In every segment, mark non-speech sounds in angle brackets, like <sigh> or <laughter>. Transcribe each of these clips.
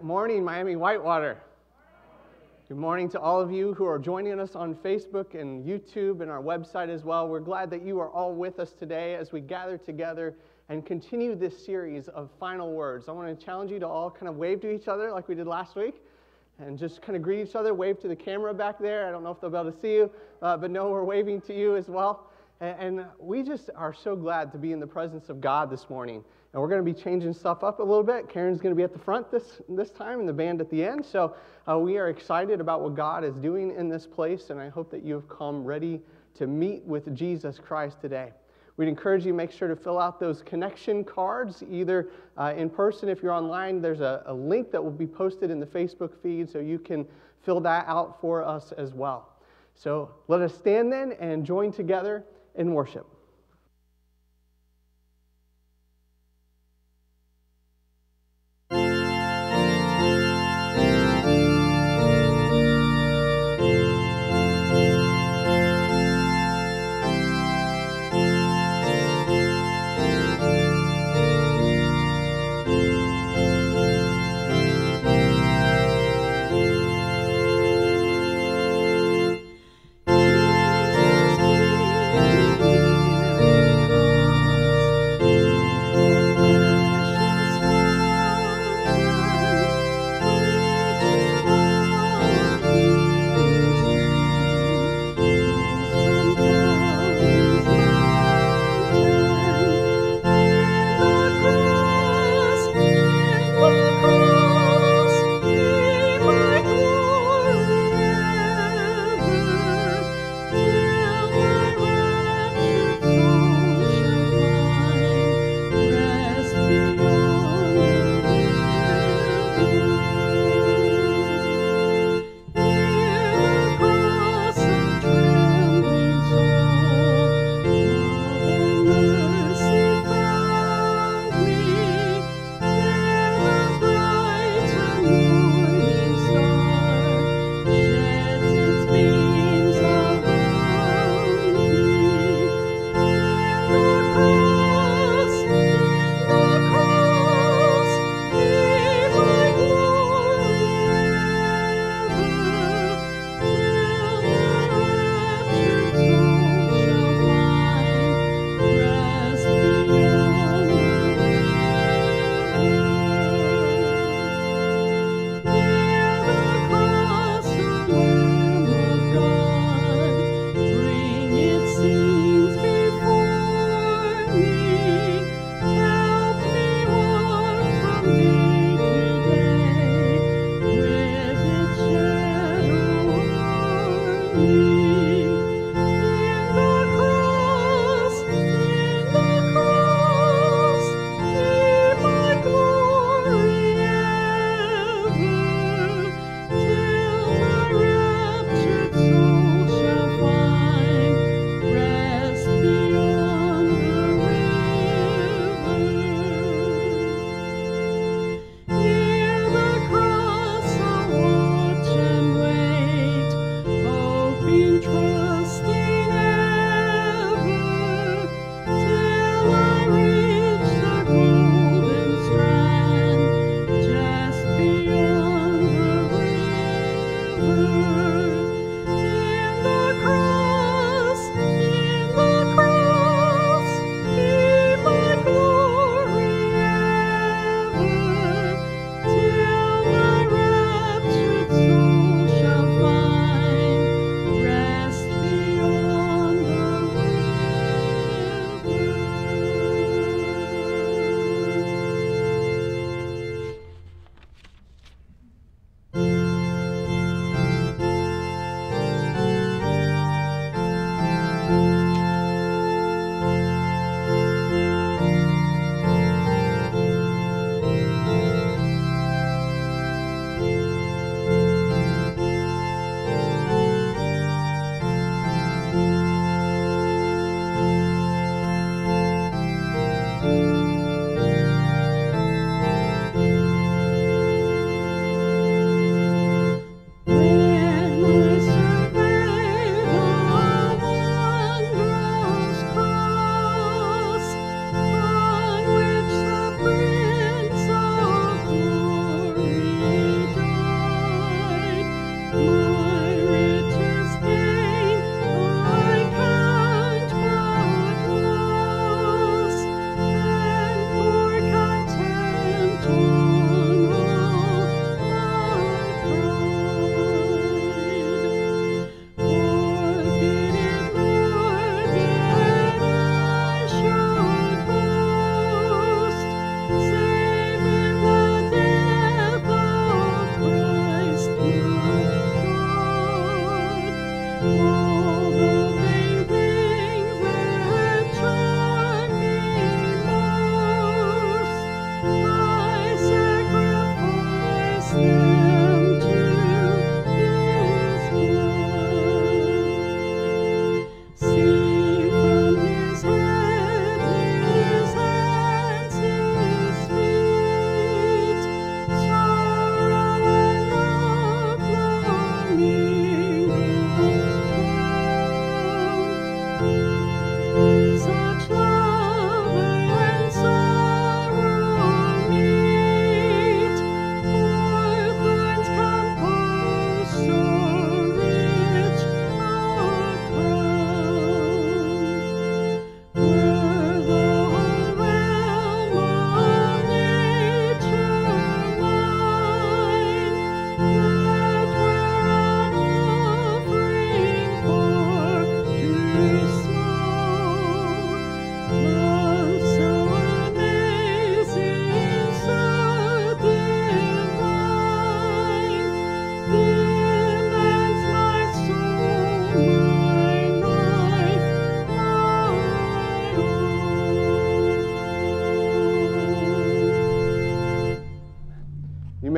morning, Miami Whitewater. Good morning to all of you who are joining us on Facebook and YouTube and our website as well. We're glad that you are all with us today as we gather together and continue this series of final words. I want to challenge you to all kind of wave to each other like we did last week and just kind of greet each other, wave to the camera back there. I don't know if they'll be able to see you, uh, but know we're waving to you as well. And, and we just are so glad to be in the presence of God this morning. And we're going to be changing stuff up a little bit. Karen's going to be at the front this, this time and the band at the end. So uh, we are excited about what God is doing in this place, and I hope that you have come ready to meet with Jesus Christ today. We'd encourage you make sure to fill out those connection cards, either uh, in person if you're online. There's a, a link that will be posted in the Facebook feed, so you can fill that out for us as well. So let us stand then and join together in worship.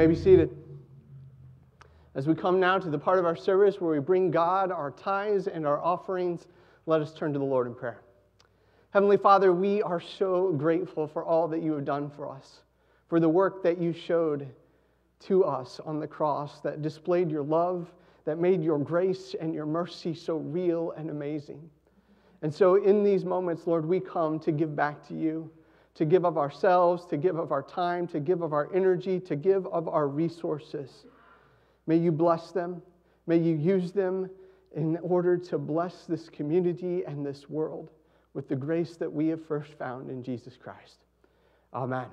Be seated. As we come now to the part of our service where we bring God our tithes and our offerings, let us turn to the Lord in prayer. Heavenly Father, we are so grateful for all that you have done for us, for the work that you showed to us on the cross that displayed your love, that made your grace and your mercy so real and amazing. And so, in these moments, Lord, we come to give back to you, to give of ourselves, to give of our time, to give of our energy, to give of our resources. May you bless them. May you use them in order to bless this community and this world with the grace that we have first found in Jesus Christ. Amen.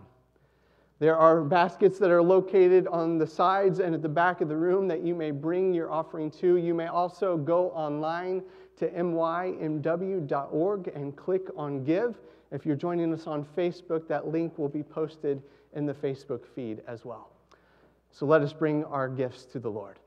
There are baskets that are located on the sides and at the back of the room that you may bring your offering to. You may also go online to mymw.org and click on Give. If you're joining us on Facebook, that link will be posted in the Facebook feed as well. So let us bring our gifts to the Lord.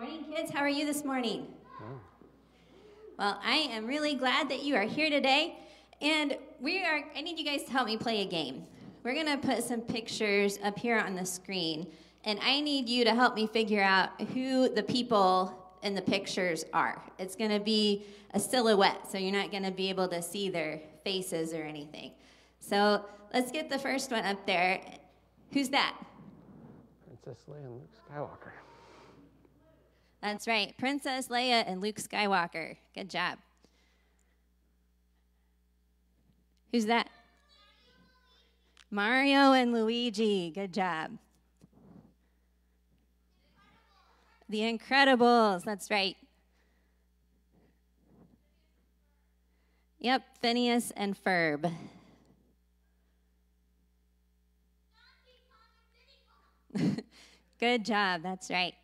Morning, kids. How are you this morning? Well, I am really glad that you are here today. And we are, I need you guys to help me play a game. We're going to put some pictures up here on the screen. And I need you to help me figure out who the people in the pictures are. It's going to be a silhouette, so you're not going to be able to see their faces or anything. So let's get the first one up there. Who's that? Princess Leia and Luke Skywalker. That's right. Princess Leia and Luke Skywalker. Good job. Who's that? Mario and Luigi. Good job. The Incredibles. That's right. Yep, Phineas and Ferb. <laughs> Good job. That's right.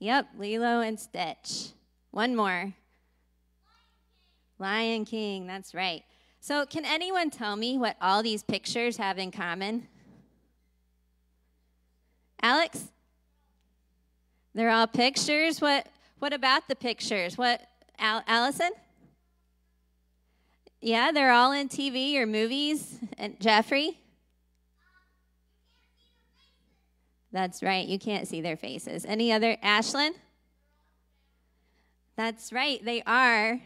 Yep, Lilo and Stitch. One more. Lion King, that's right. So, can anyone tell me what all these pictures have in common? Alex? They're all pictures. What what about the pictures? What Al- Allison? Yeah, they're all in TV or movies. And Jeffrey? That's right. You can't see their faces. Any other? Ashlyn? That's right. They are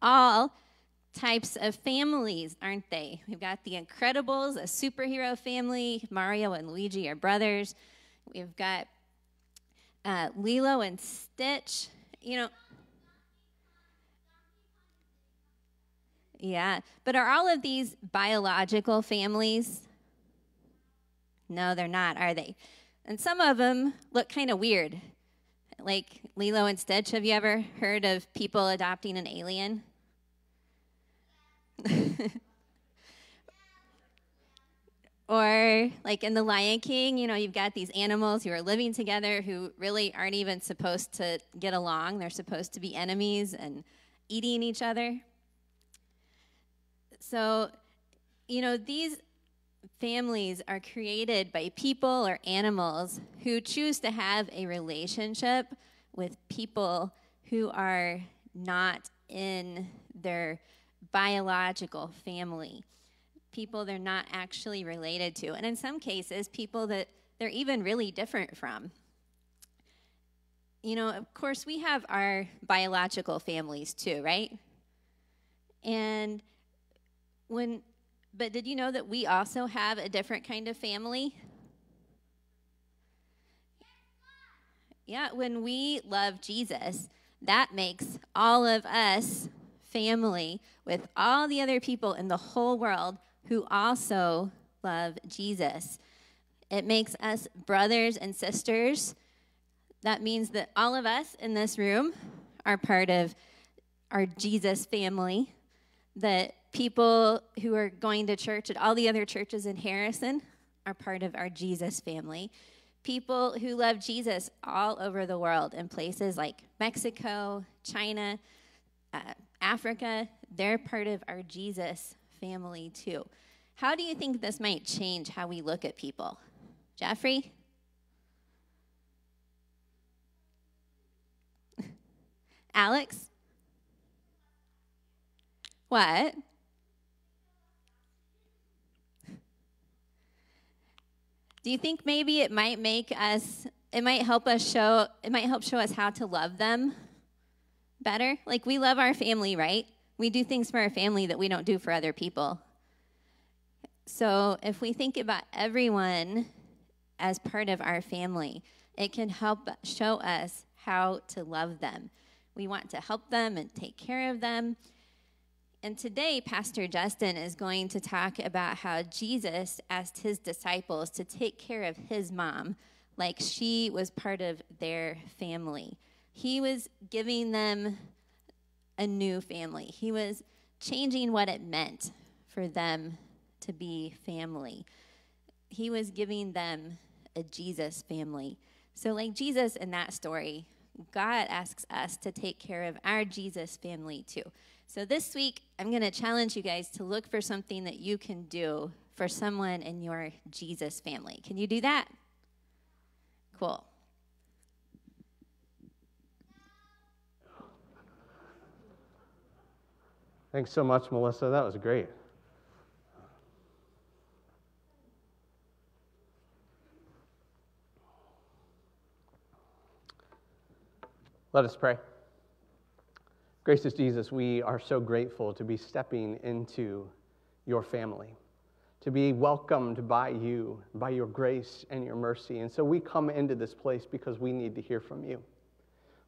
all types of families, aren't they? We've got the Incredibles, a superhero family. Mario and Luigi are brothers. We've got uh, Lilo and Stitch. You know, yeah. But are all of these biological families? No, they're not, are they? And some of them look kind of weird. Like Lilo and Stitch, have you ever heard of people adopting an alien? <laughs> or like in The Lion King, you know, you've got these animals who are living together who really aren't even supposed to get along. They're supposed to be enemies and eating each other. So, you know, these families are created by people or animals who choose to have a relationship with people who are not in their biological family, people they're not actually related to, and in some cases, people that they're even really different from. You know, of course, we have our biological families too, right? And when but did you know that we also have a different kind of family? Yeah, when we love Jesus, that makes all of us family with all the other people in the whole world who also love Jesus. It makes us brothers and sisters. That means that all of us in this room are part of our Jesus family, that people who are going to church at all the other churches in Harrison are part of our Jesus family. People who love Jesus all over the world in places like Mexico, China, uh, Africa, they're part of our Jesus family too. How do you think this might change how we look at people? Jeffrey? <laughs> Alex? What? Do you think maybe it might make us, it might help us show, it might help show us how to love them better? Like we love our family, right? We do things for our family that we don't do for other people. So if we think about everyone as part of our family, it can help show us how to love them. We want to help them and take care of them. And today, Pastor Justin is going to talk about how Jesus asked his disciples to take care of his mom like she was part of their family. He was giving them a new family, he was changing what it meant for them to be family. He was giving them a Jesus family. So, like Jesus in that story, God asks us to take care of our Jesus family too. So this week, I'm going to challenge you guys to look for something that you can do for someone in your Jesus family. Can you do that? Cool. Thanks so much, Melissa. That was great. Let us pray. Gracious Jesus, we are so grateful to be stepping into your family, to be welcomed by you, by your grace and your mercy. And so we come into this place because we need to hear from you.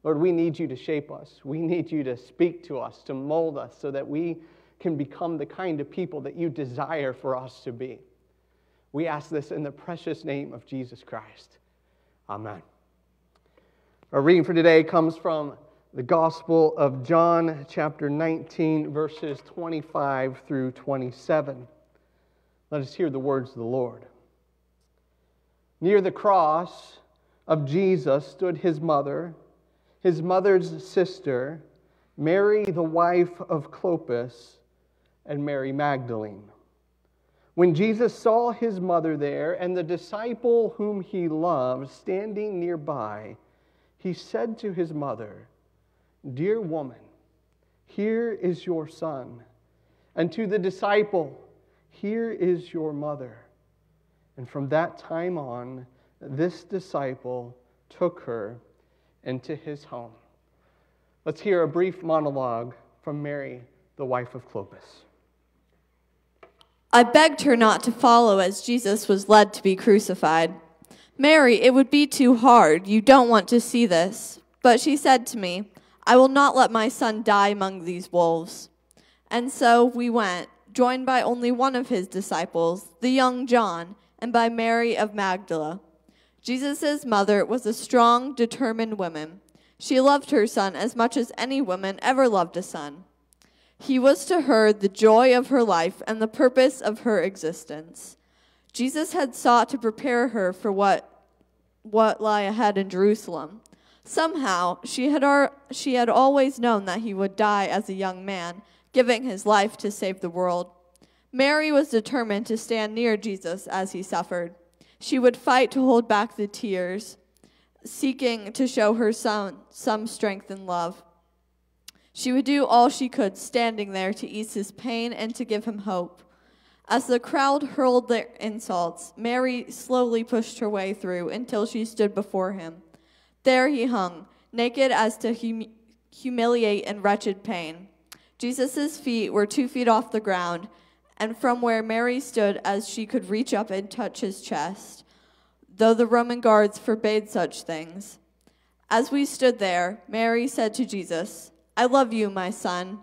Lord, we need you to shape us. We need you to speak to us, to mold us, so that we can become the kind of people that you desire for us to be. We ask this in the precious name of Jesus Christ. Amen. Our reading for today comes from the Gospel of John, chapter 19, verses 25 through 27. Let us hear the words of the Lord. Near the cross of Jesus stood his mother, his mother's sister, Mary, the wife of Clopas, and Mary Magdalene. When Jesus saw his mother there and the disciple whom he loved standing nearby, he said to his mother, Dear woman, here is your son. And to the disciple, Here is your mother. And from that time on, this disciple took her into his home. Let's hear a brief monologue from Mary, the wife of Clopas. I begged her not to follow as Jesus was led to be crucified. Mary, it would be too hard. You don't want to see this. But she said to me, I will not let my son die among these wolves. And so we went, joined by only one of his disciples, the young John, and by Mary of Magdala. Jesus' mother was a strong, determined woman. She loved her son as much as any woman ever loved a son. He was to her the joy of her life and the purpose of her existence. Jesus had sought to prepare her for what, what lay ahead in Jerusalem. Somehow, she had, ar- she had always known that he would die as a young man, giving his life to save the world. Mary was determined to stand near Jesus as he suffered. She would fight to hold back the tears, seeking to show her son some strength and love. She would do all she could standing there to ease his pain and to give him hope. As the crowd hurled their insults, Mary slowly pushed her way through until she stood before him. There he hung, naked as to hum- humiliate and wretched pain. Jesus' feet were two feet off the ground, and from where Mary stood as she could reach up and touch his chest, though the Roman guards forbade such things. As we stood there, Mary said to Jesus, I love you, my son.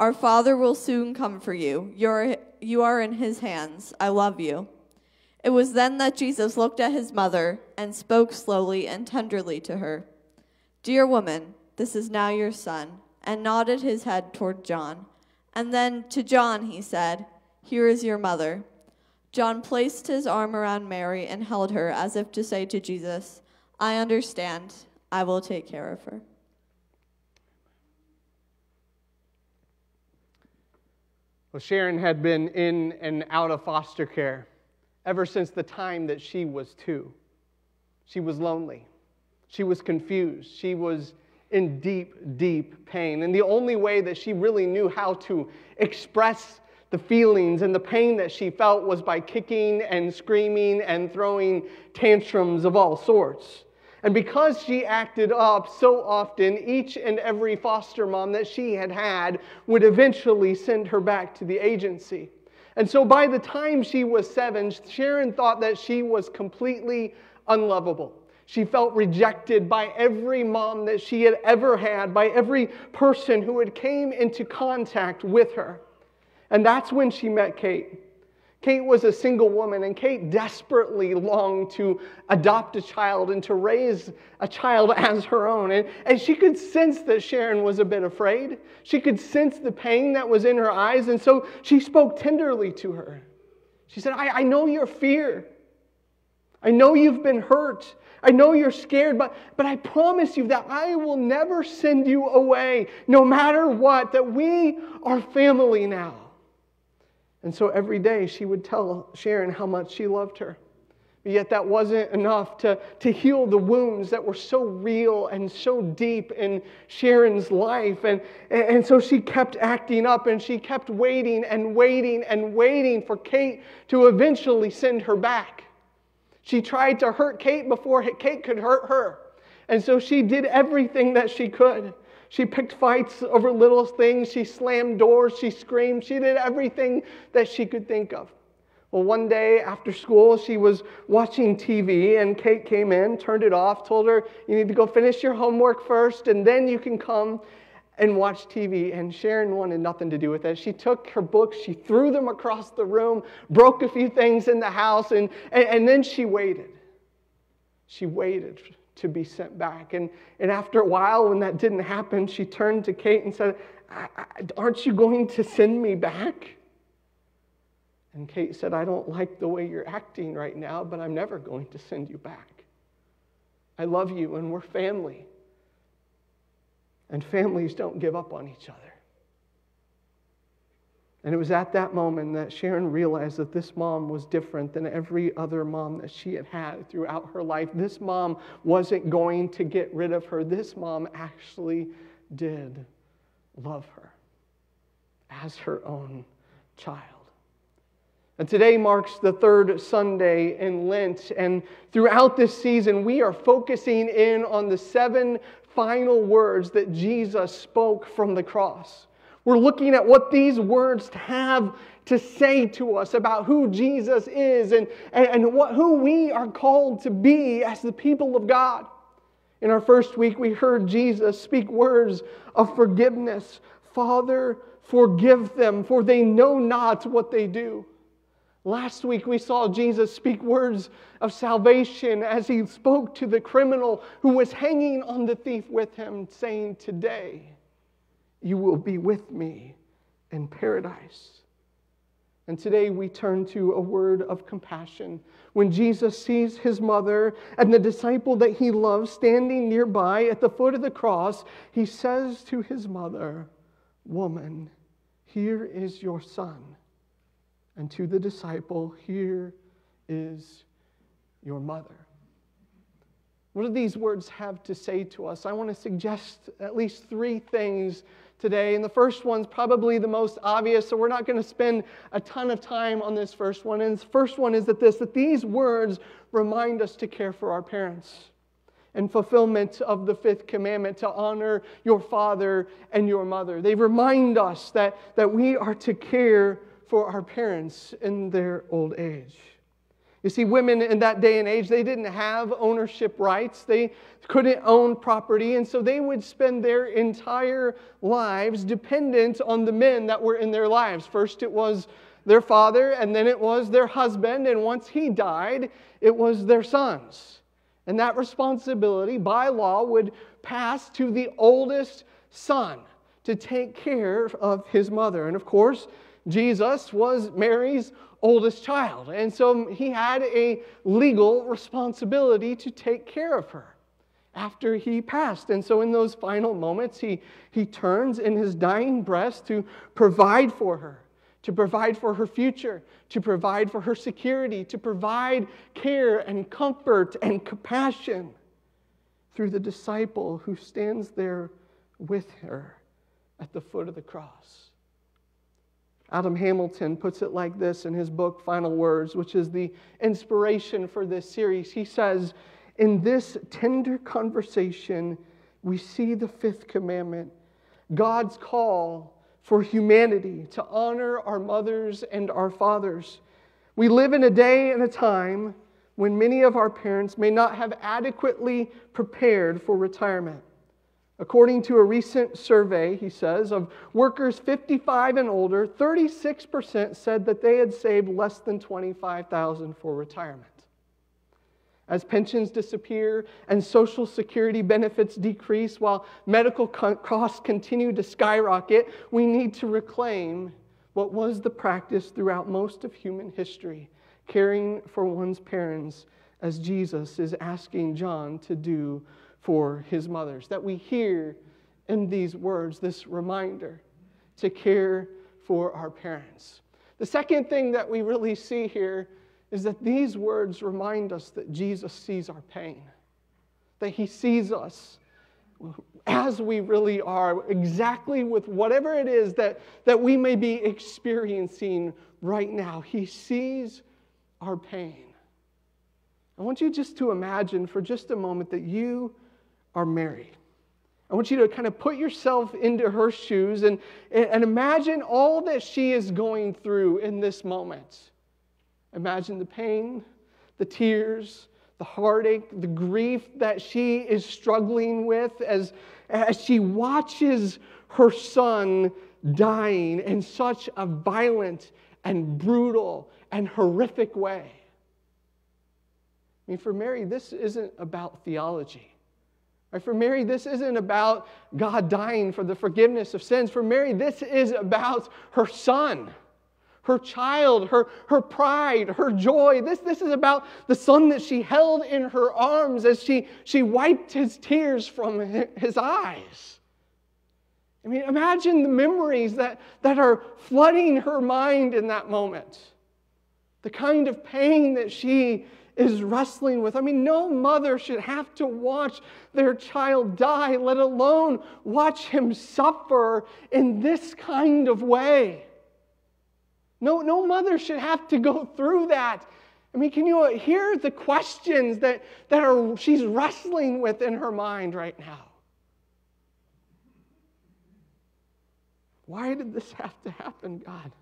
Our Father will soon come for you. You're, you are in his hands. I love you. It was then that Jesus looked at his mother and spoke slowly and tenderly to her. Dear woman, this is now your son, and nodded his head toward John. And then to John he said, Here is your mother. John placed his arm around Mary and held her as if to say to Jesus, I understand. I will take care of her. Well, Sharon had been in and out of foster care ever since the time that she was two. She was lonely. She was confused. She was in deep, deep pain. And the only way that she really knew how to express the feelings and the pain that she felt was by kicking and screaming and throwing tantrums of all sorts. And because she acted up so often, each and every foster mom that she had had would eventually send her back to the agency. And so by the time she was seven, Sharon thought that she was completely unlovable. She felt rejected by every mom that she had ever had, by every person who had came into contact with her. And that's when she met Kate. Kate was a single woman, and Kate desperately longed to adopt a child and to raise a child <laughs> as her own. And, and she could sense that Sharon was a bit afraid. She could sense the pain that was in her eyes, and so she spoke tenderly to her. She said, I, I know your fear. I know you've been hurt. I know you're scared, but, but I promise you that I will never send you away, no matter what, that we are family now. And so every day she would tell Sharon how much she loved her. But yet that wasn't enough to, to heal the wounds that were so real and so deep in Sharon's life. And, and so she kept acting up and she kept waiting and waiting and waiting for Kate to eventually send her back. She tried to hurt Kate before Kate could hurt her. And so she did everything that she could. She picked fights over little things. She slammed doors. She screamed. She did everything that she could think of. Well, one day after school, she was watching TV, and Kate came in, turned it off, told her, You need to go finish your homework first, and then you can come and watch TV. And Sharon wanted nothing to do with it. She took her books, she threw them across the room, broke a few things in the house, and, and, and then she waited. She waited to be sent back. And, and after a while, when that didn't happen, she turned to Kate and said, Aren't you going to send me back? And Kate said, I don't like the way you're acting right now, but I'm never going to send you back. I love you, and we're family. And families don't give up on each other. And it was at that moment that Sharon realized that this mom was different than every other mom that she had had throughout her life. This mom wasn't going to get rid of her. This mom actually did love her as her own child. And today marks the third Sunday in Lent. And throughout this season, we are focusing in on the seven final words that Jesus spoke from the cross. We're looking at what these words have to say to us about who Jesus is and, and, and what, who we are called to be as the people of God. In our first week, we heard Jesus speak words of forgiveness. Father, forgive them, for they know not what they do. Last week, we saw Jesus speak words of salvation as he spoke to the criminal who was hanging on the thief with him, saying, Today, you will be with me in paradise. And today we turn to a word of compassion. When Jesus sees his mother and the disciple that he loves standing nearby at the foot of the cross, he says to his mother, Woman, here is your son. And to the disciple, Here is your mother. What do these words have to say to us? I want to suggest at least three things today. And the first one's probably the most obvious, so we're not going to spend a ton of time on this first one. And the first one is that this that these words remind us to care for our parents and fulfillment of the fifth commandment to honor your father and your mother. They remind us that, that we are to care for our parents in their old age. You see, women in that day and age, they didn't have ownership rights. They couldn't own property. And so they would spend their entire lives dependent on the men that were in their lives. First, it was their father, and then it was their husband. And once he died, it was their sons. And that responsibility, by law, would pass to the oldest son to take care of his mother. And of course, Jesus was Mary's oldest child. And so he had a legal responsibility to take care of her after he passed. And so in those final moments, he, he turns in his dying breath to provide for her, to provide for her future, to provide for her security, to provide care and comfort and compassion through the disciple who stands there with her at the foot of the cross. Adam Hamilton puts it like this in his book, Final Words, which is the inspiration for this series. He says, In this tender conversation, we see the fifth commandment God's call for humanity to honor our mothers and our fathers. We live in a day and a time when many of our parents may not have adequately prepared for retirement. According to a recent survey, he says, of workers 55 and older, 36% said that they had saved less than 25,000 for retirement. As pensions disappear and social security benefits decrease while medical costs continue to skyrocket, we need to reclaim what was the practice throughout most of human history, caring for one's parents as Jesus is asking John to do for his mothers. That we hear in these words this reminder to care for our parents. The second thing that we really see here is that these words remind us that Jesus sees our pain, that he sees us as we really are, exactly with whatever it is that, that we may be experiencing right now. He sees our pain. I want you just to imagine for just a moment that you are Mary. I want you to kind of put yourself into her shoes and, and imagine all that she is going through in this moment. Imagine the pain, the tears, the heartache, the grief that she is struggling with as, as she watches her son dying in such a violent and brutal and horrific way. I mean, for Mary, this isn't about theology. Right? For Mary, this isn't about God dying for the forgiveness of sins. For Mary, this is about her son, her child, her, her pride, her joy. This, this is about the son that she held in her arms as she, she wiped his tears from his eyes. I mean, imagine the memories that, that are flooding her mind in that moment. The kind of pain that she is wrestling with. I mean, no mother should have to watch their child die, let alone watch him suffer in this kind of way. No, no mother should have to go through that. I mean, can you hear the questions that, that are, she's wrestling with in her mind right now? Why did this have to happen, God?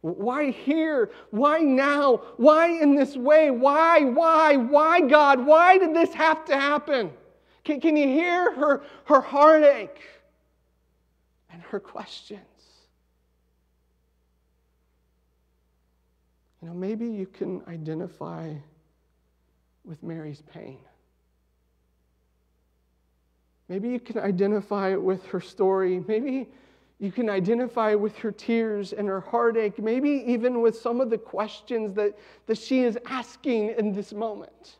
Why here? Why now? Why in this way? Why, why, why, God? Why did this have to happen? Can, can you hear her, her heartache and her questions? You know, maybe you can identify with Mary's pain. Maybe you can identify with her story. Maybe you can identify with her tears and her heartache, maybe even with some of the questions that, that she is asking in this moment.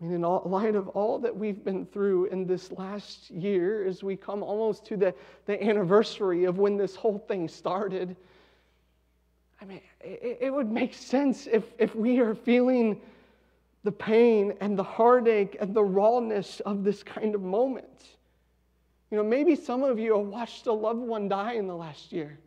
I mean, in all, light of all that we've been through in this last year, as we come almost to the, the anniversary of when this whole thing started, I mean, it, it would make sense if, if we are feeling the pain and the heartache and the rawness of this kind of moment. You know, maybe some of you have watched a loved one die in the last year.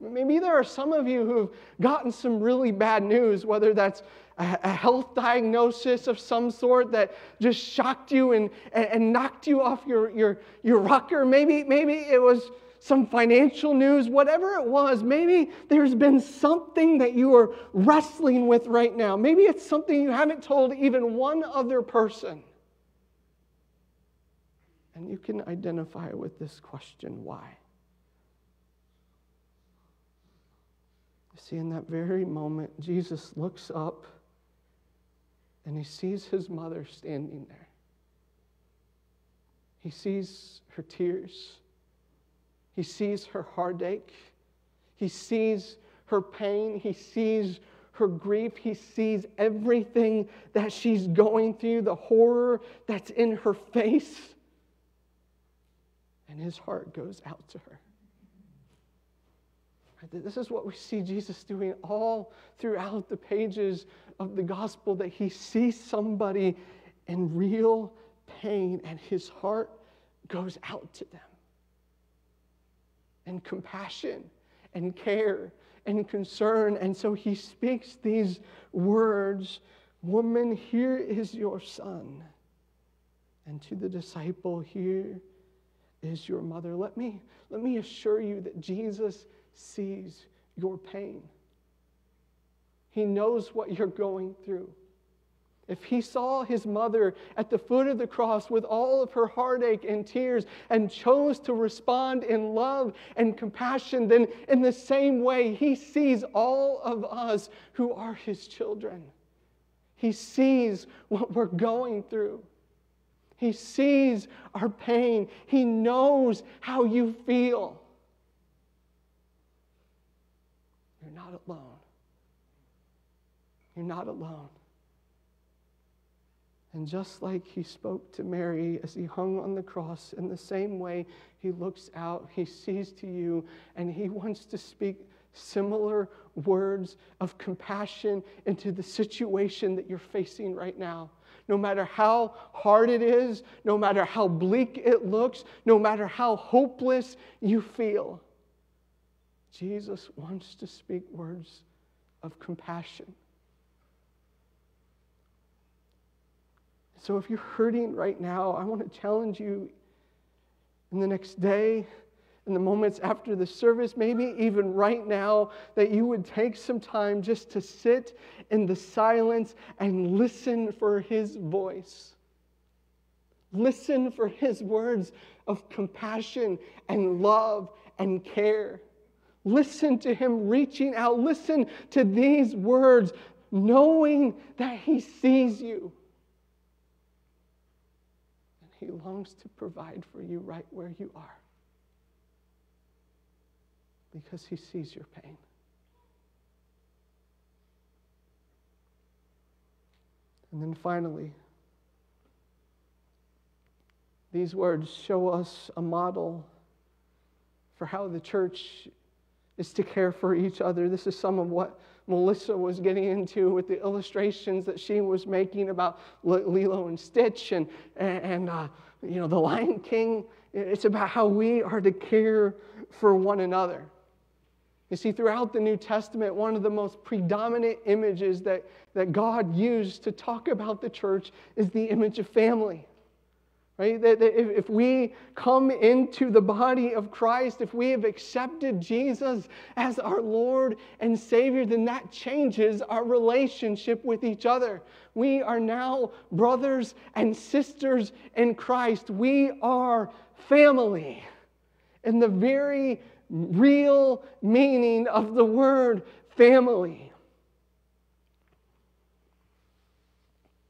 Maybe there are some of you who've gotten some really bad news, whether that's a, health diagnosis of some sort that just shocked you and, and, and, knocked you off your, your, your rocker. Maybe, maybe it was some financial news, whatever it was. Maybe there's been something that you are wrestling with right now. Maybe it's something you haven't told even one other person. And you can identify with this question why? You see, in that very moment, Jesus looks up and he sees his mother standing there. He sees her tears. He sees her heartache. He sees her pain. He sees her grief. He sees everything that she's going through, the horror that's in her face and his heart goes out to her. This is what we see Jesus doing all throughout the pages of the gospel that he sees somebody in real pain and his heart goes out to them. And compassion and care and concern. And so he speaks these words Woman, here is your son. And to the disciple, here is your mother. Let me, let me assure you that Jesus sees your pain. He knows what you're going through. If he saw his mother at the foot of the cross with all of her heartache and tears and chose to respond in love and compassion, then in the same way, he sees all of us who are his children. He sees what we're going through. He sees our pain. He knows how you feel. You're not alone. You're not alone. And just like he spoke to Mary as he hung on the cross, in the same way, he looks out, he sees to you, and he wants to speak similar words of compassion into the situation that you're facing right now no matter how hard it is, no matter how bleak it looks, no matter how hopeless you feel. Jesus wants to speak words of compassion. So if you're hurting right now, I want to challenge you in the next day in the moments after the service, maybe even right now, that you would take some time just to sit in the silence and listen for His voice. Listen for His words of compassion and love and care. Listen to Him reaching out. Listen to these words, knowing that He sees you. And He longs to provide for you right where you are. Because he sees your pain. And then finally, these words show us a model for how the church is to care for each other. This is some of what Melissa was getting into with the illustrations that she was making about Lilo and Stitch and, and uh, you know, the Lion King. It's about how we are to care for one another. You see, throughout the New Testament, one of the most predominant images that, that God used to talk about the church is the image of family. Right? That, that if, if we come into the body of Christ, if we have accepted Jesus as our Lord and Savior, then that changes our relationship with each other. We are now brothers and sisters in Christ. We are family in the very real meaning of the word family.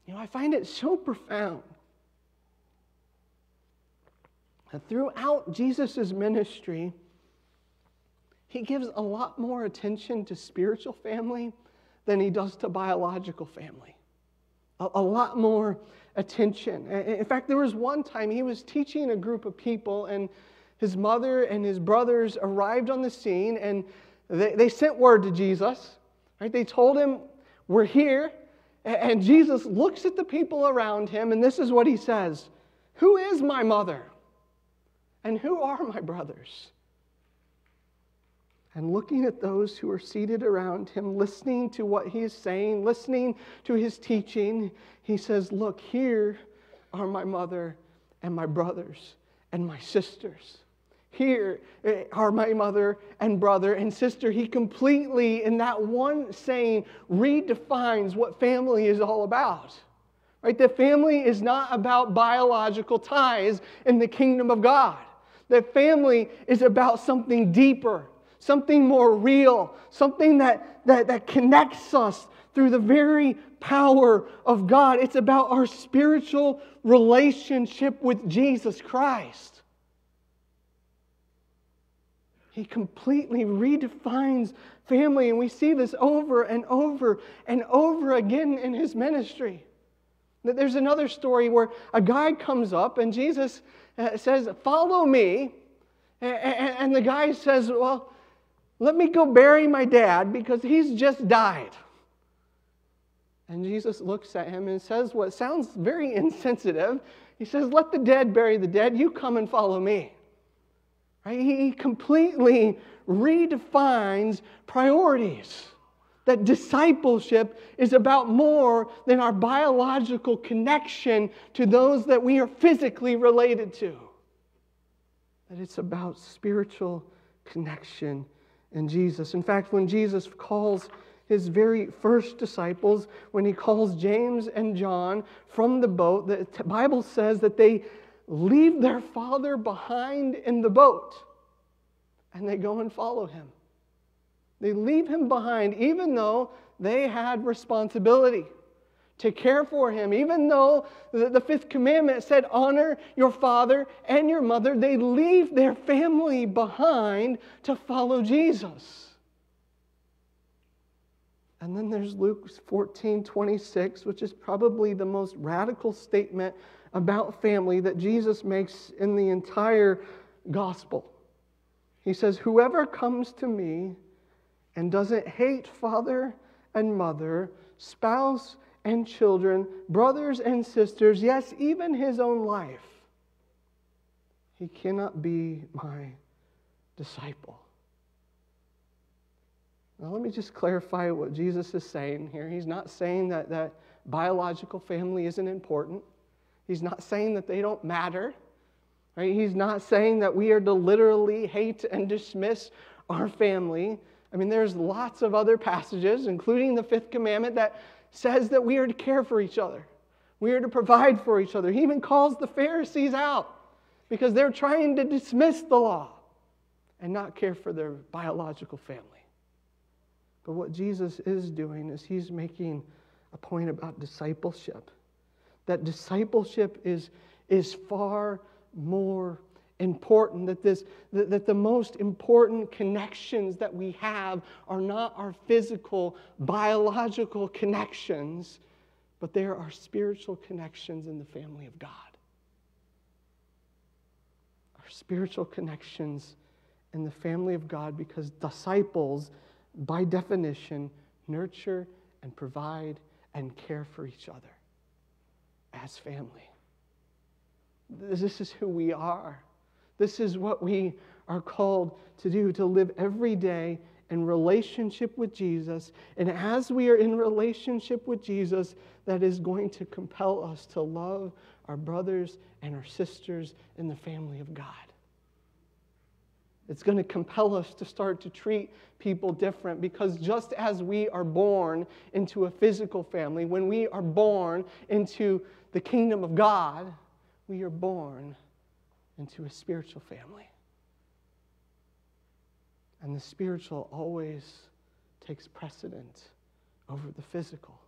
You know, I find it so profound that throughout Jesus' ministry, he gives a lot more attention to spiritual family than he does to biological family. A, a lot more attention. In fact, there was one time he was teaching a group of people, and his mother and his brothers arrived on the scene and they, they sent word to Jesus. Right? They told him, We're here. And Jesus looks at the people around him, and this is what he says Who is my mother? And who are my brothers? And looking at those who are seated around him, listening to what he is saying, listening to his teaching, he says, Look, here are my mother and my brothers and my sisters. Here eh, are my mother and brother and sister. He completely, in that one saying, redefines what family is all about. Right? That family is not about biological ties in the kingdom of God. That family is about something deeper, something more real, something that, that, that connects us through the very power of God. It's about our spiritual relationship with Jesus Christ. He completely redefines family, and we see this over and over and over again in his ministry. There's another story where a guy comes up and Jesus uh, says, Follow me. And the guy says, Well, let me go bury my dad because he's just died. And Jesus looks at him and says what sounds very insensitive. He says, Let the dead bury the dead. You come and follow me. Right? He completely redefines priorities. That discipleship is about more than our biological connection to those that we are physically related to. That it's about spiritual connection in Jesus. In fact, when Jesus calls his very first disciples, when he calls James and John from the boat, the Bible says that they leave their father behind in the boat and they go and follow him. They leave him behind, even though they had responsibility to care for him. Even though the, fifth commandment said, honor your father and your mother, they leave their family behind to follow Jesus. And then there's Luke 14 26, which is probably the most radical statement about family that Jesus makes in the entire gospel. He says, Whoever comes to me and doesn't hate father and mother, spouse and children, brothers and sisters, yes, even his own life, he cannot be my disciple. Now, let me just clarify what Jesus is saying here. He's not saying that, that biological family isn't important. He's not saying that they don't matter. Right? He's not saying that we are to literally hate and dismiss our family. I mean, there's lots of other passages, including the fifth commandment, that says that we are to care for each other. We are to provide for each other. He even calls the Pharisees out because they're trying to dismiss the law and not care for their biological family. But what Jesus is doing is he's making a point about discipleship that discipleship is, is far more important, that, this, that, that the most important connections that we have are not our physical, biological connections, but they are our spiritual connections in the family of God. Our spiritual connections in the family of God because disciples, by definition, nurture and provide and care for each other as family. This is who we are. This is what we are called to do to live every day in relationship with Jesus. And as we are in relationship with Jesus, that is going to compel us to love our brothers and our sisters in the family of God. It's going to compel us to start to treat people different because just as we are born into a physical family, when we are born into the kingdom of God, we are born into a spiritual family. And the spiritual always takes precedence over the physical.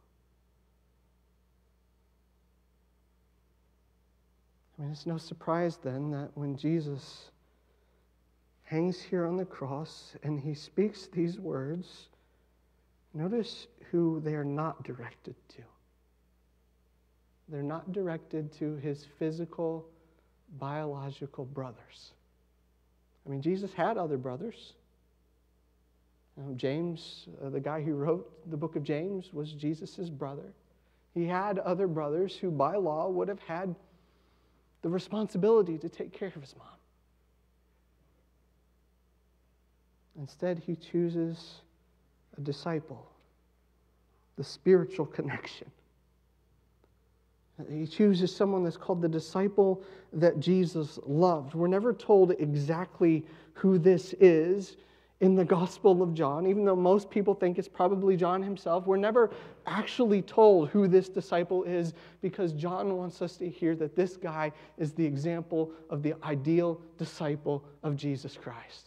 I mean, it's no surprise then that when Jesus hangs here on the cross and he speaks these words, notice who they are not directed to. They're not directed to his physical, biological brothers. I mean, Jesus had other brothers. Know, James, uh, the guy who wrote the book of James, was Jesus' brother. He had other brothers who, by law, would have had the responsibility to take care of his mom. Instead, he chooses a disciple, the spiritual connection. He chooses someone that's called the disciple that Jesus loved. We're never told exactly who this is in the Gospel of John, even though most people think it's probably John himself. We're never actually told who this disciple is because John wants us to hear that this guy is the example of the ideal disciple of Jesus Christ.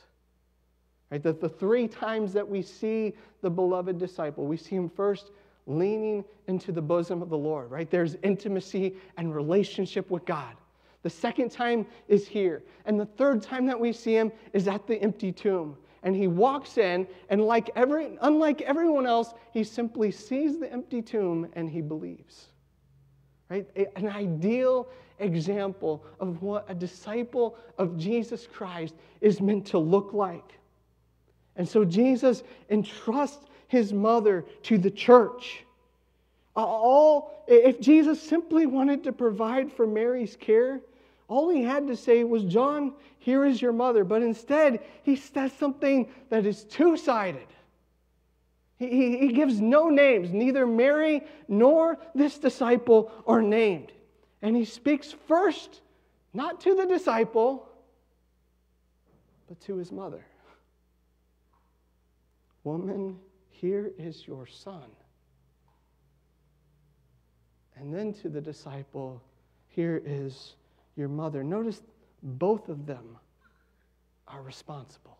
Right? That the three times that we see the beloved disciple, we see him first leaning into the bosom of the Lord, right? There's intimacy and relationship with God. The second time is here. And the third time that we see him is at the empty tomb. And he walks in, and like every, unlike everyone else, he simply sees the empty tomb and he believes. Right? An ideal example of what a disciple of Jesus Christ is meant to look like. And so Jesus entrusts his mother to the church. All, if Jesus simply wanted to provide for Mary's care, all he had to say was, John, here is your mother. But instead, he says something that is two sided. He, he, he gives no names. Neither Mary nor this disciple are named. And he speaks first, not to the disciple, but to his mother. Woman, here is your son. And then to the disciple, Here is your mother. Notice both of them are responsible.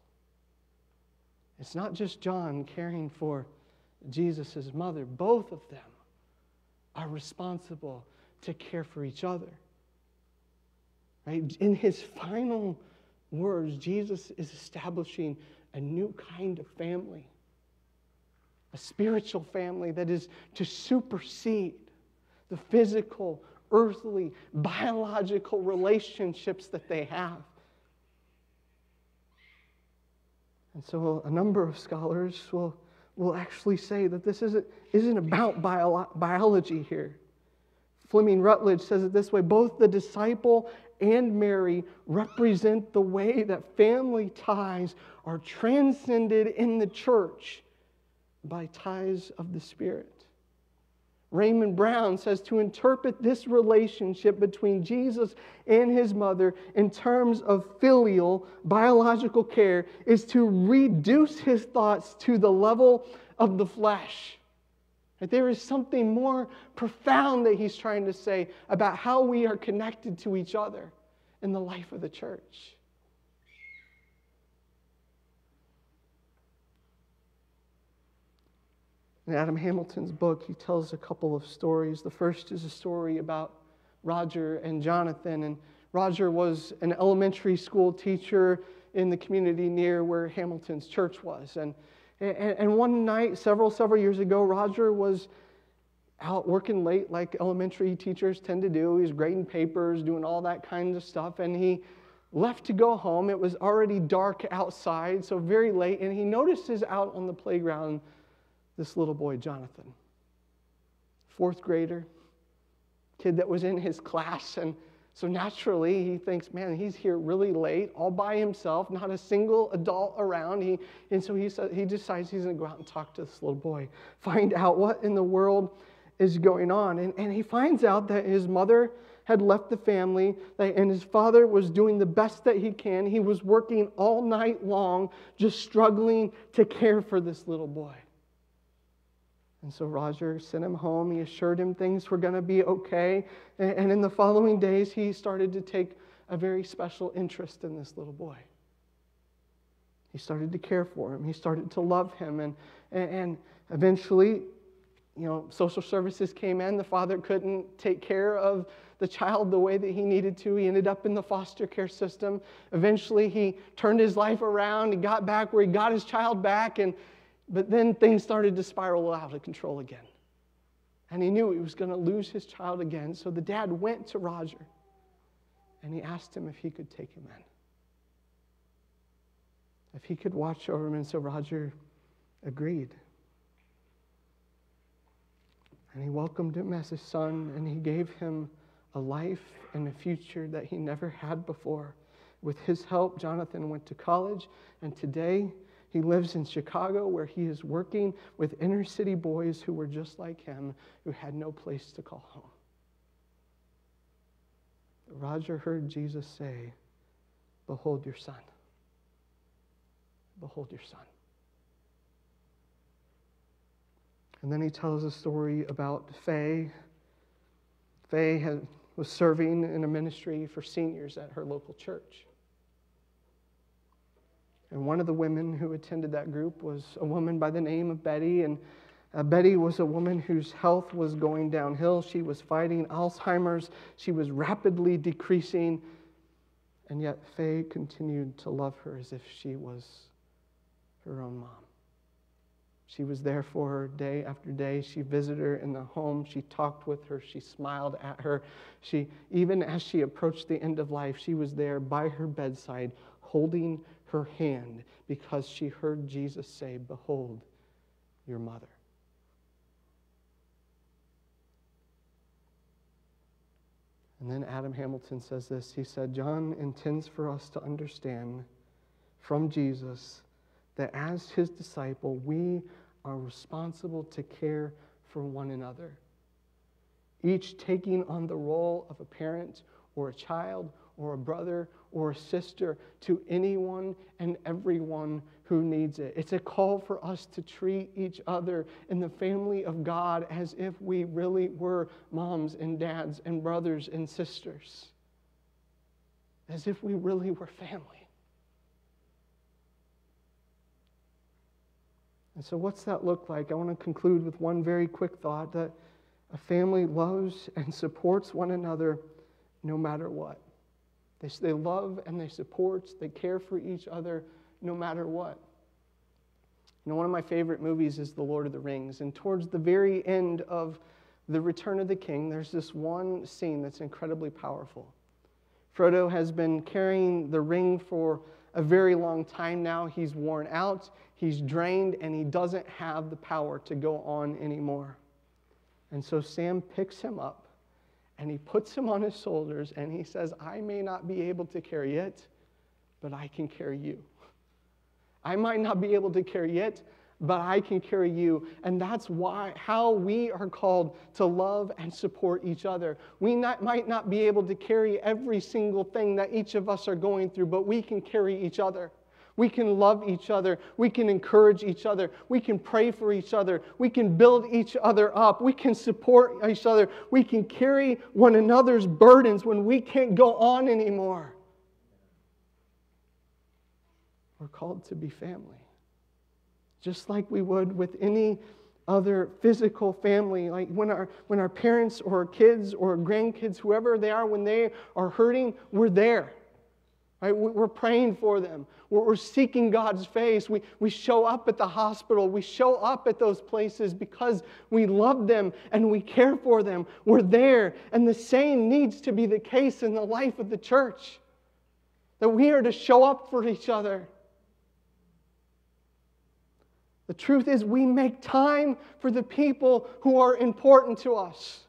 It's not just John caring for Jesus' mother, both of them are responsible to care for each other. Right? In his final words, Jesus is establishing a new kind of family a spiritual family that is to supersede the physical, earthly, biological relationships that they have. And so, a number of scholars will, will actually say that this isn't, isn't about bio, biology here. Fleming Rutledge says it this way both the disciple and Mary represent the way that family ties are transcended in the church by ties of the Spirit. Raymond Brown says to interpret this relationship between Jesus and his mother in terms of filial, biological care is to reduce his thoughts to the level of the flesh. There is something more profound that he's trying to say about how we are connected to each other in the life of the church. In Adam Hamilton's book, he tells a couple of stories. The first is a story about Roger and Jonathan. And Roger was an elementary school teacher in the community near where Hamilton's church was. And, and, and one night, several, several years ago, Roger was out working late like elementary teachers tend to do. He was grading papers, doing all that kind of stuff. And he left to go home. It was already dark outside, so very late. And he notices out on the playground this little boy, Jonathan, fourth grader, kid that was in his class. And so naturally, he thinks, man, he's here really late, all by himself, not a single adult around. He, and so he, he decides he's going to go out and talk to this little boy, find out what in the world is going on. And, and he finds out that his mother had left the family and his father was doing the best that he can. He was working all night long, just struggling to care for this little boy. And so Roger sent him home. He assured him things were going to be okay. And in the following days, he started to take a very special interest in this little boy. He started to care for him. He started to love him. And, and eventually, you know, social services came in. The father couldn't take care of the child the way that he needed to. He ended up in the foster care system. Eventually, he turned his life around. He got back where he got his child back. And, but then things started to spiral out of control again. And he knew he was going to lose his child again. So the dad went to Roger and he asked him if he could take him in. If he could watch over him. And so Roger agreed. And he welcomed him as his son, and he gave him a life and a future that he never had before. With his help, Jonathan went to college, and today he lives in Chicago where he is working with inner city boys who were just like him, who had no place to call home. Roger heard Jesus say, Behold your son. Behold your son. And then he tells a story about Faye. Faye had, was serving in a ministry for seniors at her local church. And one of the women who attended that group was a woman by the name of Betty. And uh, Betty was a woman whose health was going downhill. She was fighting Alzheimer's, she was rapidly decreasing. And yet, Faye continued to love her as if she was her own mom. She was there for her day after day. She visited her in the home. She talked with her. She smiled at her. She, even as she approached the end of life, she was there by her bedside, holding her hand because she heard Jesus say, Behold, your mother. And then Adam Hamilton says this. He said, John intends for us to understand from Jesus that as his disciple, we are responsible to care for one another, each taking on the role of a parent or a child or a brother or sister to anyone and everyone who needs it. It's a call for us to treat each other in the family of God as if we really were moms and dads and brothers and sisters, as if we really were family. And so, what's that look like? I want to conclude with one very quick thought that a family loves and supports one another no matter what. They, they love and they support, they care for each other no matter what. You know, one of my favorite movies is The Lord of the Rings. And towards the very end of The Return of the King, there's this one scene that's incredibly powerful. Frodo has been carrying the ring for a very long time now. He's worn out, he's drained, and he doesn't have the power to go on anymore. And so Sam picks him up and he puts him on his shoulders and he says, I may not be able to carry it, but I can carry you. I might not be able to carry it, but I can carry you. And that's why how we are called to love and support each other. We not, might not be able to carry every single thing that each of us are going through, but we can carry each other. We can love each other. We can encourage each other. We can pray for each other. We can build each other up. We can support each other. We can carry one another's burdens when we can't go on anymore. We're called to be family just like we would with any other physical family. Like when our, when our parents or our kids or grandkids, whoever they are, when they are hurting, we're there. Right? We're praying for them. We're seeking God's face. We, we show up at the hospital. We show up at those places because we love them and we care for them. We're there. And the same needs to be the case in the life of the church that we are to show up for each other. The truth is, we make time for the people who are important to us.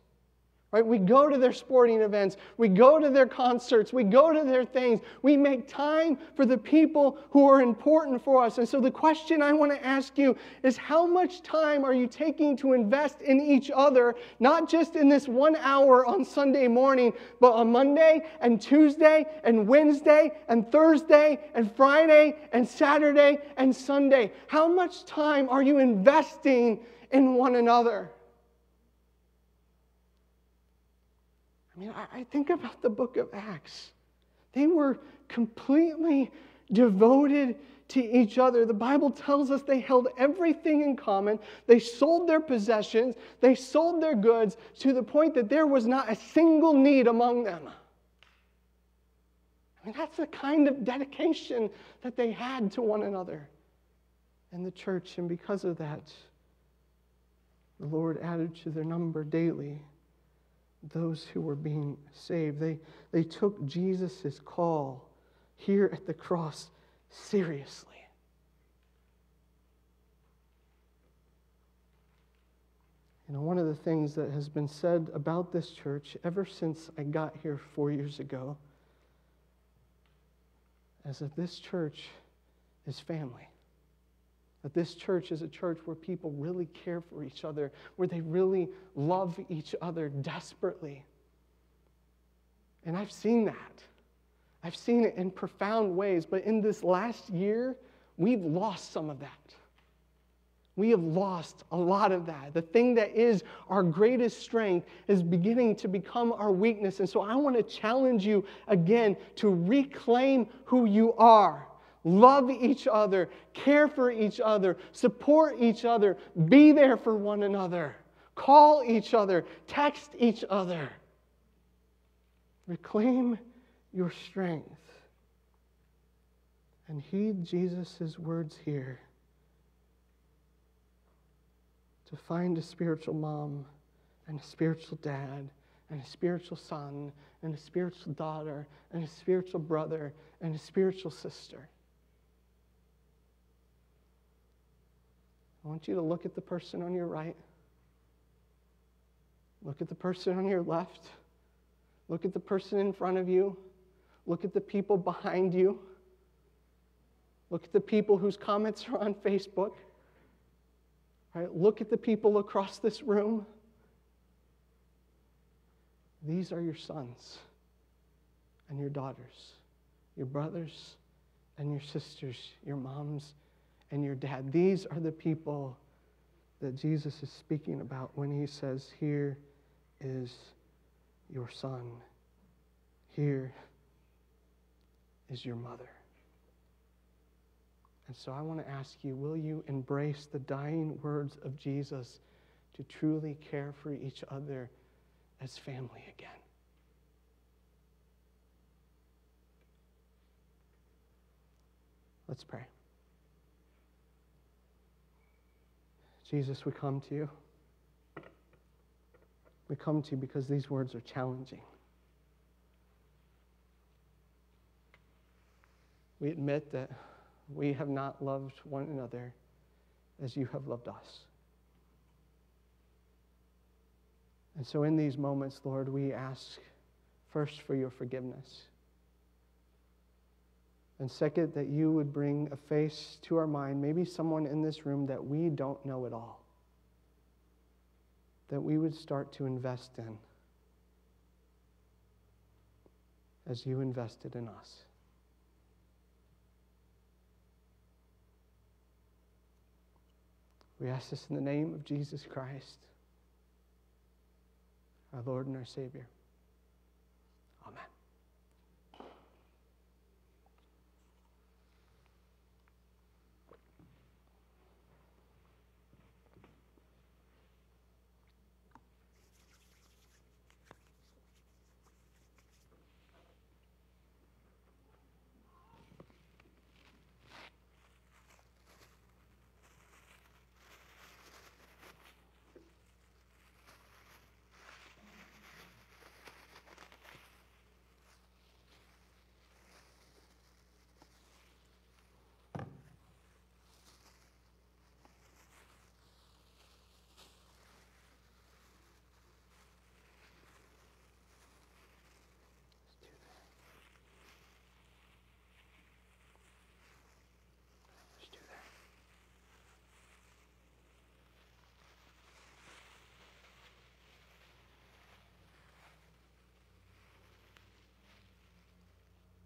Right? We go to their sporting events, we go to their concerts, we go to their things. We make time for the people who are important for us. And so the question I want to ask you is how much time are you taking to invest in each other, not just in this one hour on Sunday morning, but on Monday and Tuesday and Wednesday and Thursday and Friday and Saturday and Sunday? How much time are you investing in one another? Mean, I, I think about the book of Acts. They were completely devoted to each other. The Bible tells us they held everything in common. They sold their possessions, they sold their goods to the point that there was not a single need among them. I mean, that's the kind of dedication that they had to one another in the church. And because of that, the Lord added to their number daily those who were being saved. They, they took Jesus' call here at the cross seriously. You know, one of the things that has been said about this church ever since I got here four years ago is that this church is family. That this church is a church where people really care for each other, where they really love each other desperately. And I've seen that. I've seen it in profound ways, but in this last year, we've lost some of that. We have lost a lot of that. The thing that is our greatest strength is beginning to become our weakness. And so I want to challenge you again to reclaim who you are love each other, care for each other, support each other, be there for one another, call each other, text each other. Reclaim your strength. And heed Jesus' words here to find a spiritual mom and a spiritual dad and a spiritual son and a spiritual daughter and a spiritual brother and a spiritual sister. I want you to look at the person on your right. Look at the person on your left. Look at the person in front of you. Look at the people behind you. Look at the people whose comments are on Facebook. Right? Look at the people across this room. These are your sons and your daughters, your brothers and your sisters, your moms and your dad. These are the people that Jesus is speaking about when he says, Here is your son. Here is your mother. And so I want to ask you will you embrace the dying words of Jesus to truly care for each other as family again? Let's pray. Jesus, we come to you. We come to you because these words are challenging. We admit that we have not loved one another as you have loved us. And so, in these moments, Lord, we ask first for your forgiveness. And second, that you would bring a face to our mind, maybe someone in this room that we don't know at all, that we would start to invest in as you invested in us. We ask this in the name of Jesus Christ, our Lord and our Savior.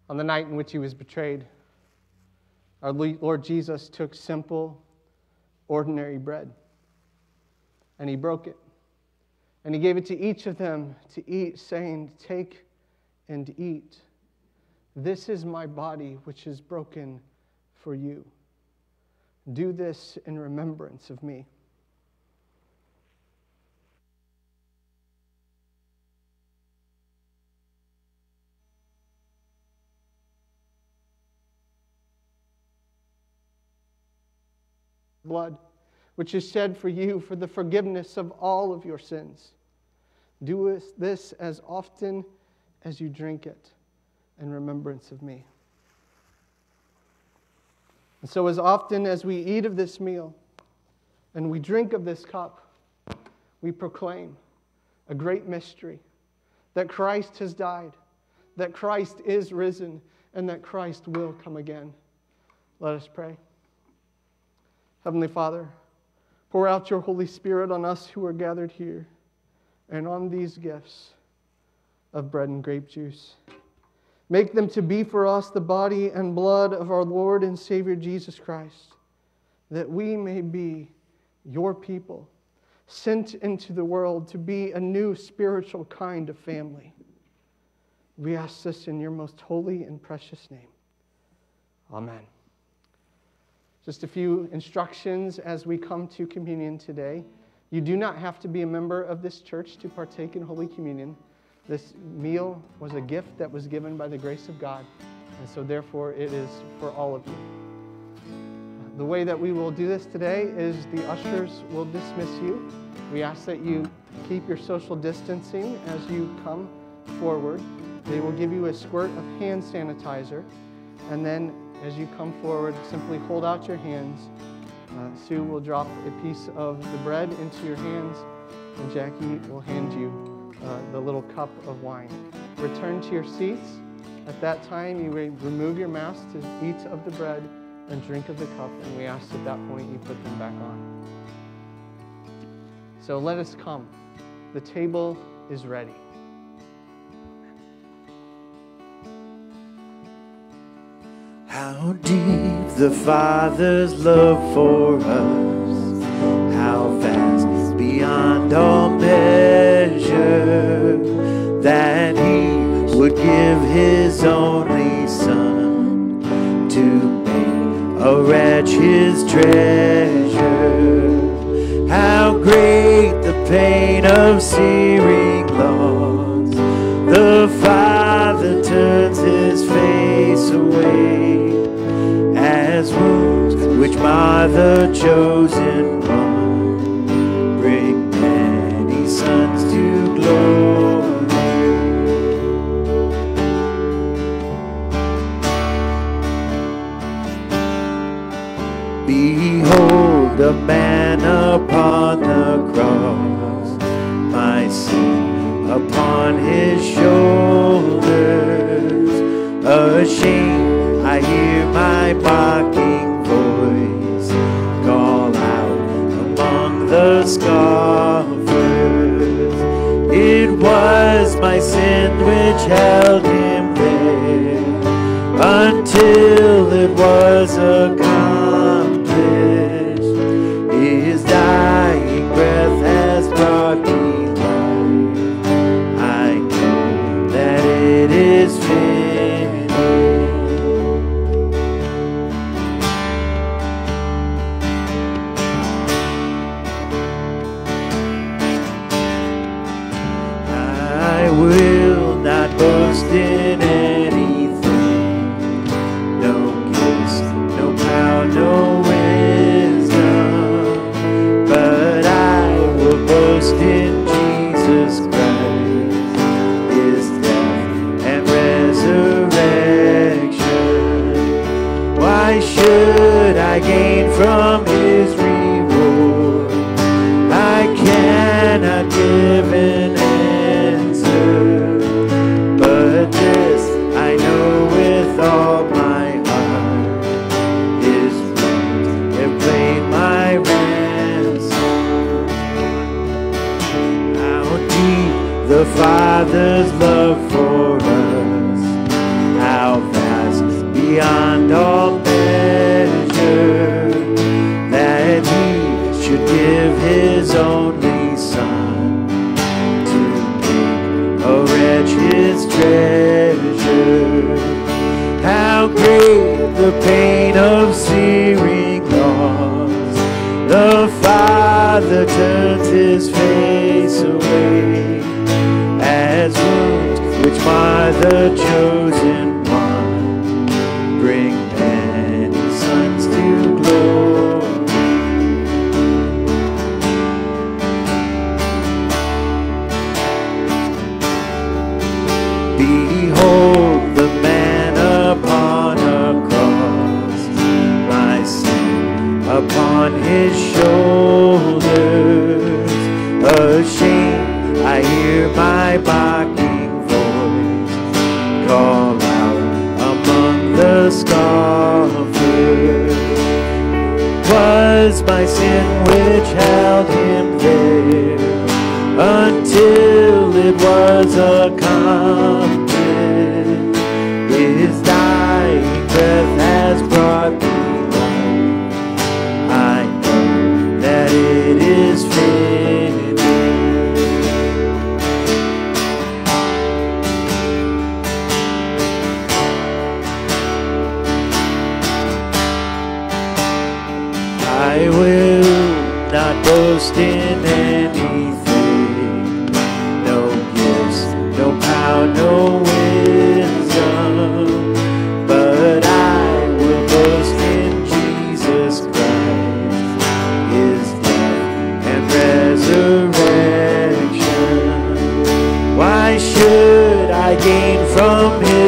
On the night in which he was betrayed, our Lord Jesus took simple, ordinary bread and he broke it. And he gave it to each of them to eat, saying, Take and eat. This is my body, which is broken for you. Do this in remembrance of me. Blood, which is shed for you for the forgiveness of all of your sins. Do this as often as you drink it in remembrance of me. And so, as often as we eat of this meal and we drink of this cup, we proclaim a great mystery that Christ has died, that Christ is risen, and that Christ will come again. Let us pray. Heavenly Father, pour out your Holy Spirit on us who are gathered here and on these gifts of bread and grape juice. Make them to be for us the body and blood of our Lord and Savior Jesus Christ, that we may be your people, sent into the world to be a new spiritual kind of family. We ask this in your most holy and precious name. Amen. Just a few instructions as we come to communion today. You do not have to be a member of this church to partake in Holy Communion. This meal was a gift that was given by the grace of God, and so therefore it is for all of you. The way that we will do this today is the ushers will dismiss you. We ask that you keep your social distancing as you come forward. They will give you a squirt of hand sanitizer, and then as you come forward, simply hold out your hands. Uh, Sue will drop a piece of the bread into your hands, and Jackie will hand you uh, the little cup of wine. Return to your seats. At that time, you remove your mask to eat of the bread and drink of the cup, and we ask at that point you put them back on. So let us come. The table is ready. How deep the Father's love for us, how vast beyond all measure, that He would give His only Son to make a wretch His treasure. How great the pain of searing loss, the Father turns His face away wounds which by the chosen one bring many sons to glory. Behold the man upon the cross, my sin upon his shoulders, ashamed I hear my mocking It was my sin which held him there until it was accomplished. Should I gain from His reward? I cannot give an answer, but this I know with all my heart: His blood have paid my ransom. How deep the Father's love some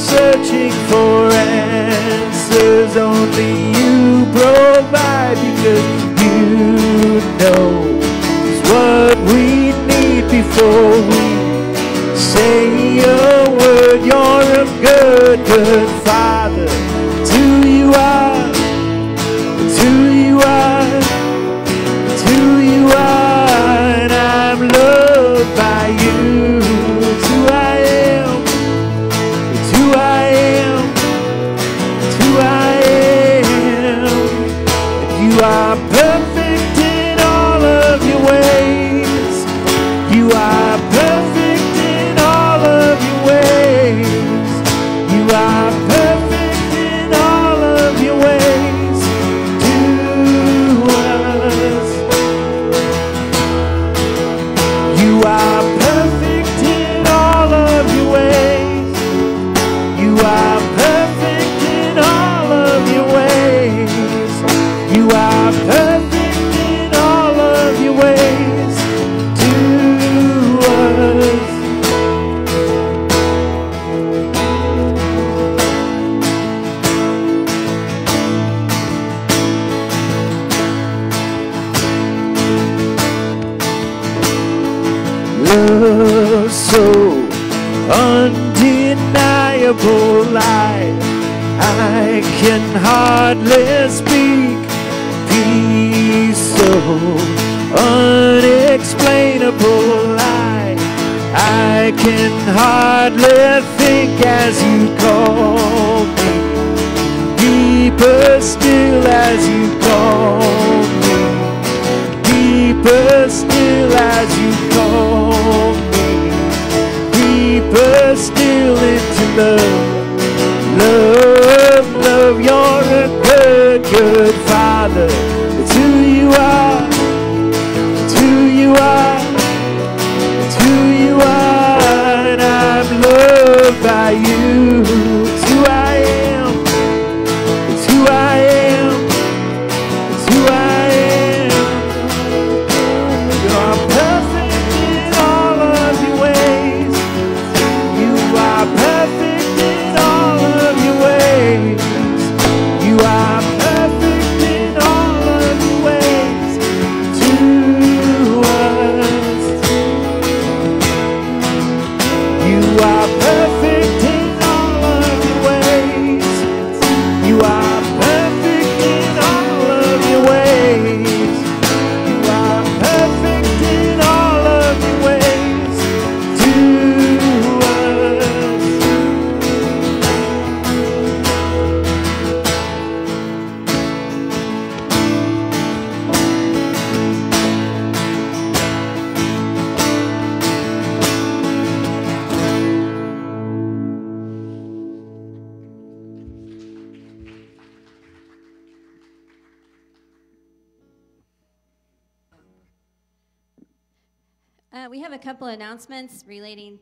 searching for answers only you provide because you know it's what we need before we say a word. You're a good, good father.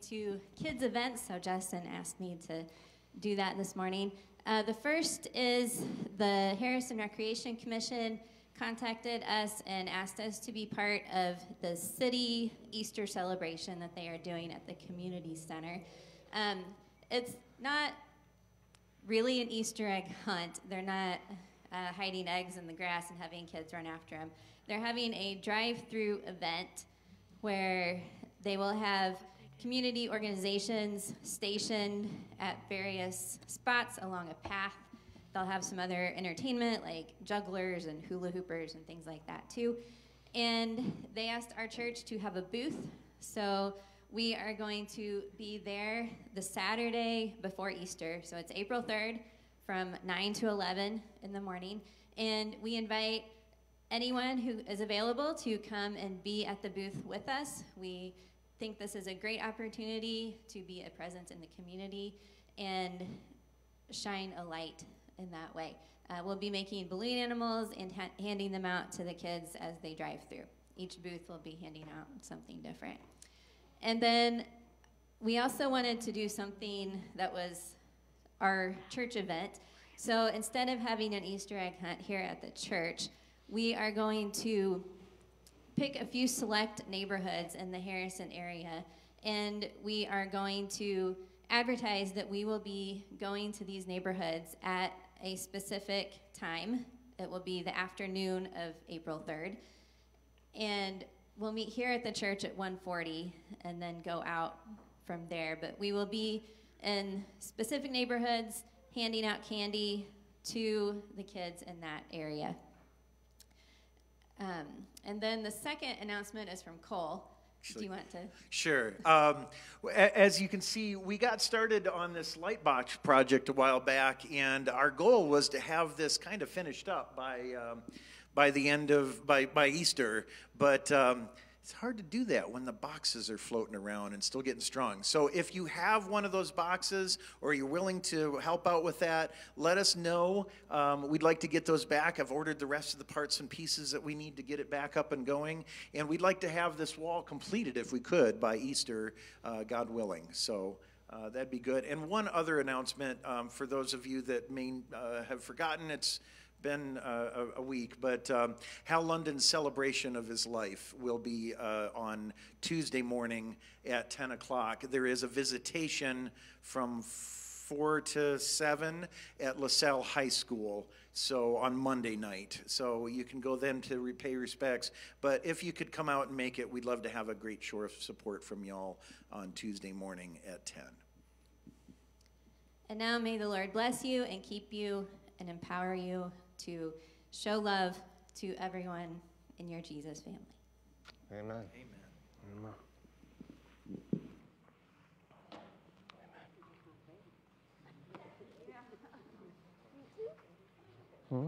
To kids' events, so Justin asked me to do that this morning. Uh, the first is the Harrison Recreation Commission contacted us and asked us to be part of the city Easter celebration that they are doing at the community center. Um, it's not really an Easter egg hunt. They're not uh, hiding eggs in the grass and having kids run after them. They're having a drive-through event where they will have community organizations stationed at various spots along a path. They'll have some other entertainment like jugglers and hula hoopers and things like that too. And they asked our church to have a booth. So we are going to be there the Saturday before Easter. So it's April 3rd from 9 to 11 in the morning. And we invite anyone who is available to come and be at the booth with us. We think this is a great opportunity to be a presence in the community and shine a light in that way. Uh, we'll be making balloon animals and ha- handing them out to the kids as they drive through. Each booth will be handing out something different. And then we also wanted to do something that was our church event. So instead of having an Easter egg hunt here at the church, we are going to pick a few select neighborhoods in the Harrison area, and we are going to advertise that we will be going to these neighborhoods at a specific time. It will be the afternoon of April 3rd. And we'll meet here at the church at 1:40 and then go out from there, but we will be in specific neighborhoods handing out candy to the kids in that area. Um, and then the second announcement is from Cole. Do you want to? Sure. Um, as you can see, we got started on this Lightbox project a while back, and our goal was to have this kind of finished up by um, by the end of by by Easter. But um, it's hard to do that when the boxes are floating around and still getting strong. So if you have one of those boxes or you're willing to help out with that, let us know. Um, we'd like to get those back. I've ordered the rest of the parts and pieces that we need to get it back up and going. And we'd like to have this wall completed if we could by Easter, uh, God willing. So uh, that'd be good. And one other announcement um, for those of you that may uh, have forgotten, it's been uh, a, week, but um, Hal London's celebration of his life will be uh, on Tuesday morning at 10 o'clock. There is a visitation from 4 to 7 at LaSalle High School. So on Monday night. So you can go then to repay respects. But if you could come out and make it, we'd love to have a great show of support from y'all on Tuesday morning at 10. And now may the Lord bless you and keep you and empower you to show love to everyone in your Jesus family. Amen. Amen. Amen. Hmm?